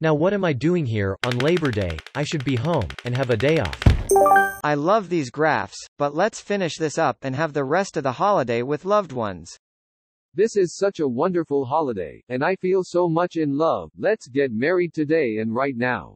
Now what am I doing here, on Labor Day, I should be home, and have a day off. I love these graphs, but let's finish this up and have the rest of the holiday with loved ones. This is such a wonderful holiday, and I feel so much in love, let's get married today and right now.